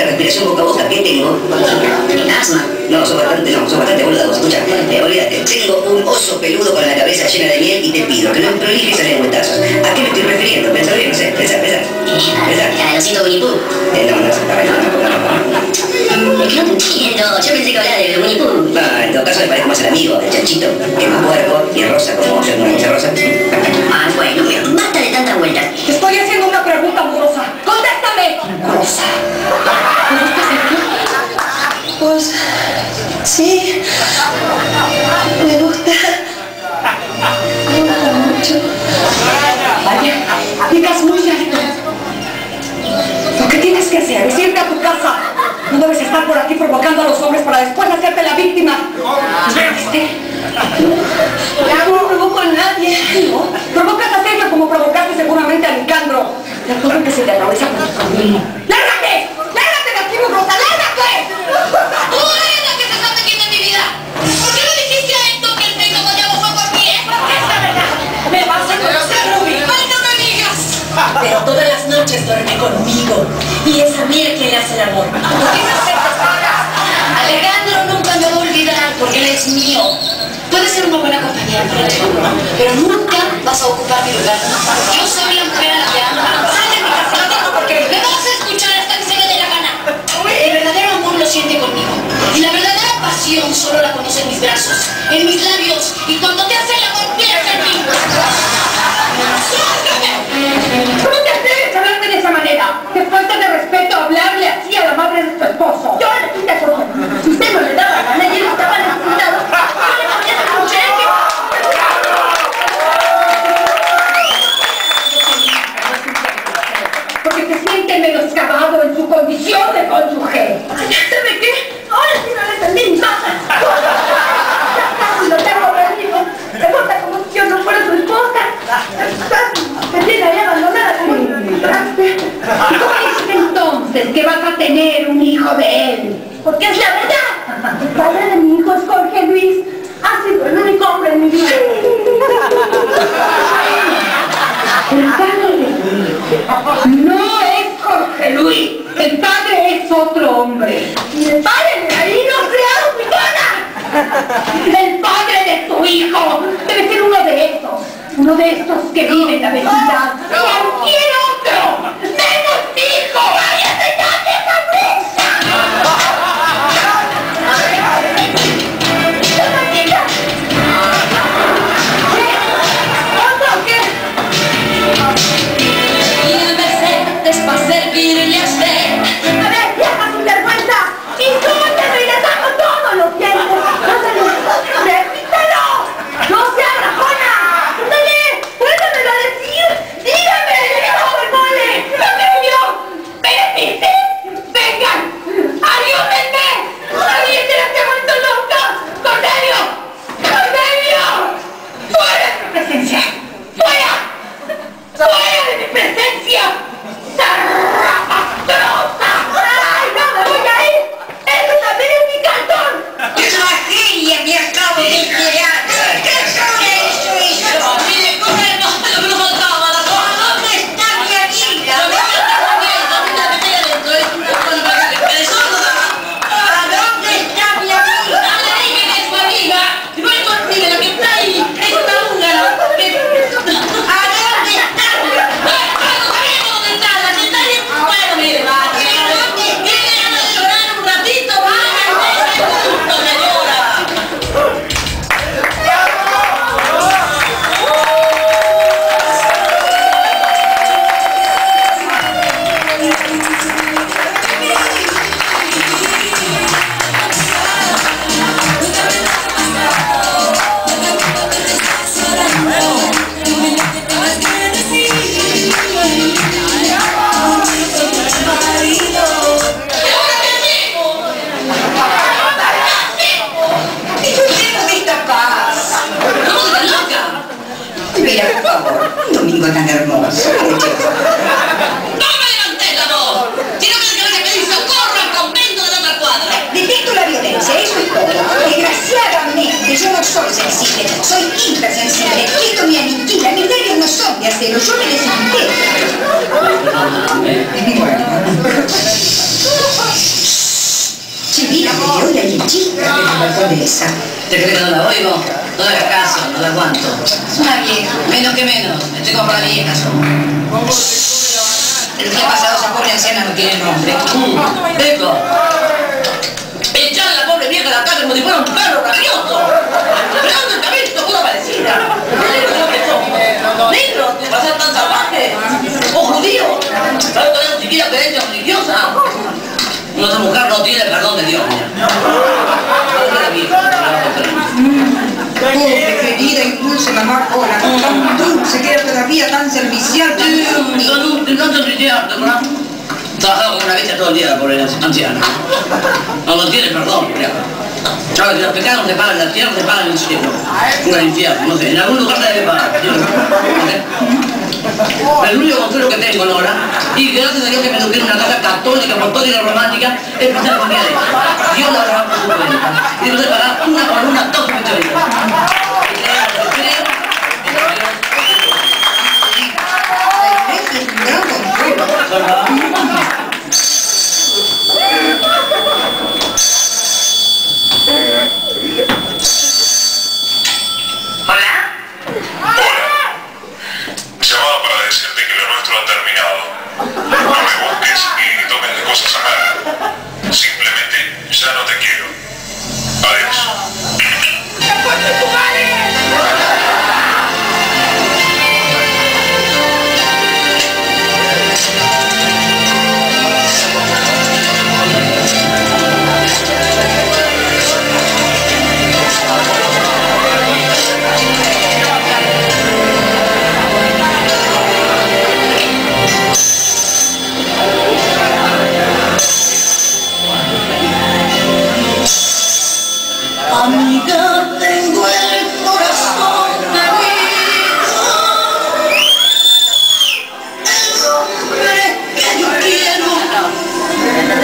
respiración boca a boca. ¿Qué tengo? Asma. No, sos bastante, no, sos bastante boluda vos. Escucha, eh, olvídate. Tengo un oso peludo con la cabeza llena de miel y te pido que no prolijes a lengüetazos. ¿A qué me estoy refiriendo? Pensá bien, no sé. Pensá, pensá. Osito Winnie Pooh. Eh, no, no, no, no, no, no. Es que no te entiendo. Yo pensé que hablaba de Winnie Pooh. Ah, en todo caso me parezco más al amigo, el chanchito, que es más puerco y rosa como yo, mucha rosa. Ah, bueno, Pues sí, me gusta. Me gusta mucho. Vaya, digas muy alto. Lo que tienes que hacer es irte a tu casa. No debes estar por aquí provocando a los hombres para después hacerte la víctima. ¿Viste? Yo no provoco a nadie. No, provocas a Sergio como provocaste seguramente a Nicandro. Te acuerdo que se te atraviesa por tu camino. Y es a mí el que le hace el amor. ¿Por qué aceptas ahora? Alejandro nunca me va a olvidar porque él es mío. Puede ser una buena compañera para ti, pero nunca vas a ocupar mi lugar. Yo soy la mujer a la que amo. Sal de mi casa, lo digo porque me vas a escuchar hasta que se me dé la gana. El verdadero amor lo siente conmigo. Y la verdadera pasión solo la conoce en mis brazos, en mis labios. Y cuando te esposo. Yo le quité cosas. Si usted no le daba la gana y él estaba necesitado, yo le mandé a un cheque. Porque se siente menoscabado en su condición de. ¿Sabe qué? Ahora sí no le tengo no fuera su esposa. Como. ¿Y cómo dices entonces que vas a tener un hijo de él? Porque es la verdad. El padre de mi hijo es Jorge Luis. Ha sido el único hombre en mi vida. El padre de mi hijo no es Jorge Luis. El padre es otro hombre. Y el padre de ahí no se ha El padre de tu hijo debe ser uno de estos. Uno de estos que vive en la vecindad. ¡Cualquier otro! ¿Te crees que no la oigo? No hagas caso, no la aguanto. Es una vieja. Menos que menos, me estoy comprando viejas. El día pasado esa pobre anciana no tiene nombre. Mm, Eco. Echar a la pobre vieja a la calle como si fuera un perro rabioso. Dónde también visto cosa parecida. Negro, ¿no que? Negro, ¿te vas a ser tan salvaje? ¿O judío? ¿Sabes tener siquiera creencia religiosa? Nuestra mujer no tiene perdón de Dios. mira. Padre de vieja, Pobre, querida y dulce mamá Cola, tan dulce que era todavía tan servicial. tan no, no te brillante, ¿verdad? Trabajaba con una bestia todo el día por el anciano. No lo tiene perdón, mira. Sabes los pecados se pagan la tierra, se pagan el cielo. O infierno, no sé, en algún lugar se debe pagar. no. El único consuelo que tengo, Nora, y gracias a Dios que me eduqué en una casa católica, apostólica, romántica, es pasar con mi. Dios la trabaja por su cuenta. Y debo de pagar una por una todos mis 감사합니다.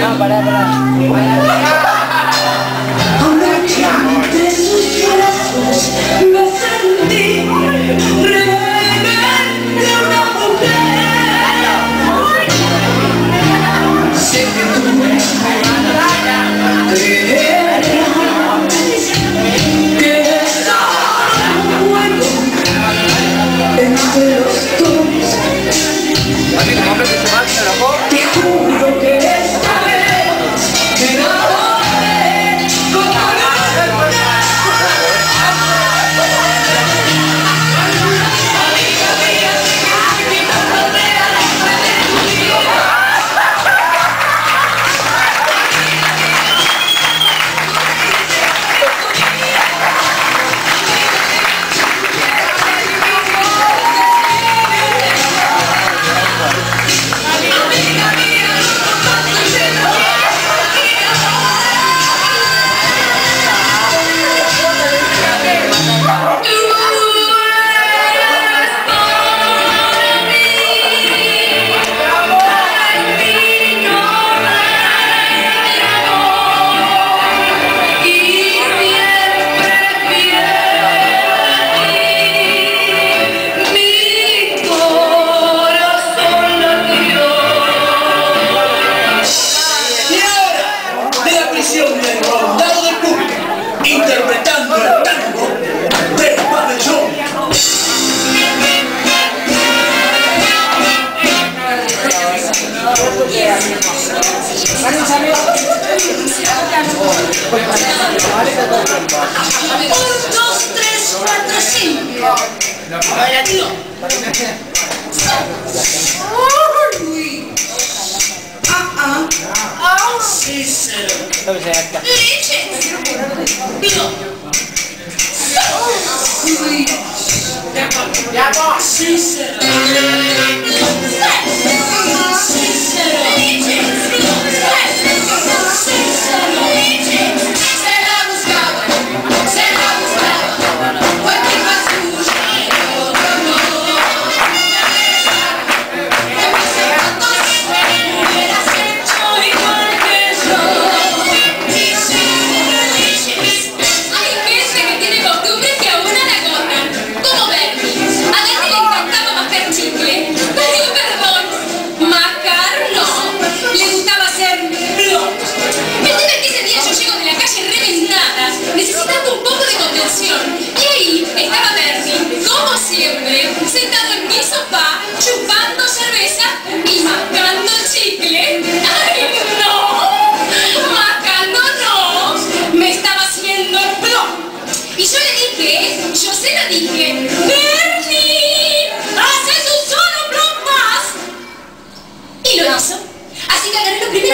No puedo retenerlo. Oye, ahora, del condado de Cook, interpretando el tango del pabellón. Un, dos, tres, cuatro, cinco. Uy. Então, Jéssica. E agora, Cícero? Cícero!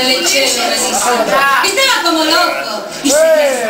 el lechero, me como loco. Y se.